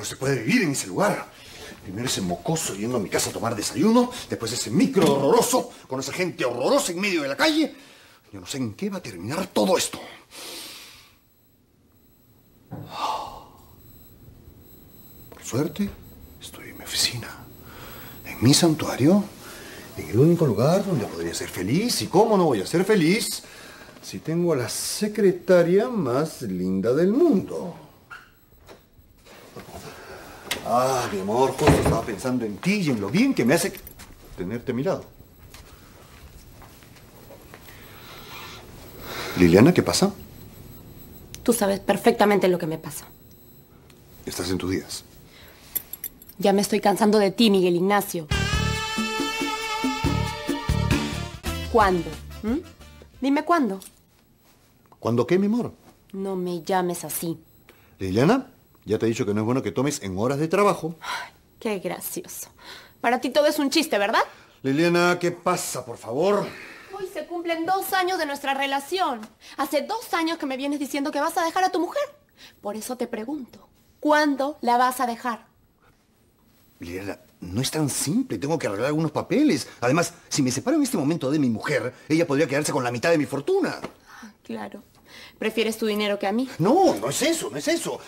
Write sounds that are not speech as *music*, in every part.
que se puede vivir en ese lugar. Primero ese mocoso yendo a mi casa a tomar desayuno, después ese micro horroroso con esa gente horrorosa en medio de la calle. Yo no sé en qué va a terminar todo esto. Por suerte, estoy en mi oficina, en mi santuario, en el único lugar donde podría ser feliz. ¿Y cómo no voy a ser feliz si tengo a la secretaria más linda del mundo? Ah, mi amor, justo estaba pensando en ti y en lo bien que me hace tenerte a mi lado. Liliana, ¿qué pasa? Tú sabes perfectamente lo que me pasa. Estás en tus días. Ya me estoy cansando de ti, Miguel Ignacio. ¿Cuándo? ¿Mm? Dime cuándo. ¿Cuándo qué, mi amor? No me llames así. Liliana, ya te he dicho que no es bueno que tomes en horas de trabajo. Ay, qué gracioso. Para ti todo es un chiste, ¿verdad? Liliana, ¿qué pasa, por favor? Hoy se cumplen dos años de nuestra relación. Hace dos años que me vienes diciendo que vas a dejar a tu mujer. Por eso te pregunto, ¿cuándo la vas a dejar? Liliana, no es tan simple. Tengo que arreglar algunos papeles. Además, si me separo en este momento de mi mujer, ella podría quedarse con la mitad de mi fortuna. Ah, claro. ¿Prefieres tu dinero que a mí? No, no es eso, no es eso.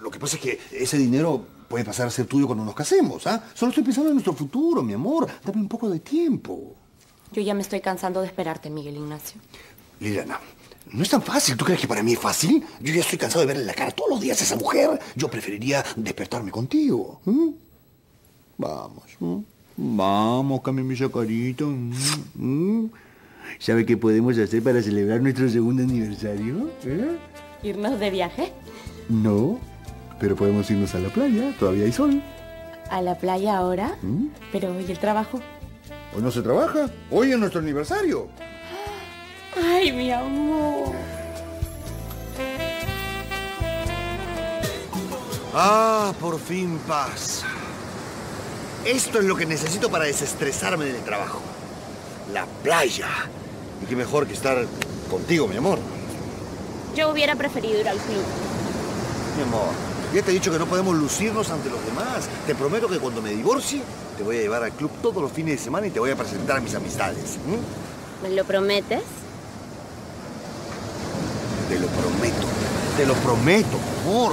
Lo que pasa es que ese dinero puede pasar a ser tuyo cuando nos casemos, ¿ah? Solo estoy pensando en nuestro futuro, mi amor. Dame un poco de tiempo. Yo ya me estoy cansando de esperarte, Miguel Ignacio. Liliana, no es tan fácil. ¿Tú crees que para mí es fácil? Yo ya estoy cansado de verle la cara todos los días a esa mujer. Yo preferiría despertarme contigo. Vamos. Vamos, cambia mi carita. ¿Sabe qué podemos hacer para celebrar nuestro segundo aniversario? ¿Eh? ¿Irnos de viaje? No, pero podemos irnos a la playa. Todavía hay sol. ¿A la playa ahora? Pero ¿y el trabajo? Hoy no se trabaja. Hoy es nuestro aniversario. Ay, mi amor. Ah, por fin paz. Esto es lo que necesito para desestresarme del trabajo. La playa. Y qué mejor que estar contigo, mi amor. Yo hubiera preferido ir al club. Mi amor, ya te he dicho que no podemos lucirnos ante los demás. Te prometo que cuando me divorcie, te voy a llevar al club todos los fines de semana y te voy a presentar a mis amistades. ¿Me lo prometes? Te lo prometo. Te lo prometo, amor.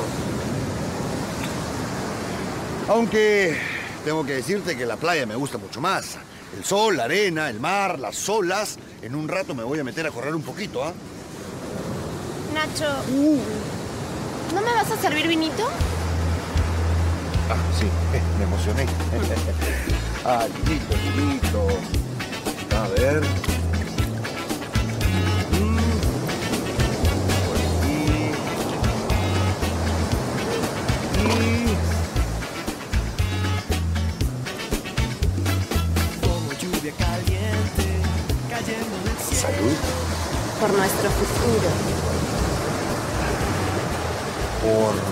Aunque tengo que decirte que la playa me gusta mucho más. El sol, la arena, el mar, las olas. En un rato me voy a meter a correr un poquito, ¿ah? Nacho, ¿no me vas a servir vinito? Ah, sí, me emocioné. *laughs* ah, lindo, lindo. A ver. Por aquí. Y... Salud. Por nuestro futuro por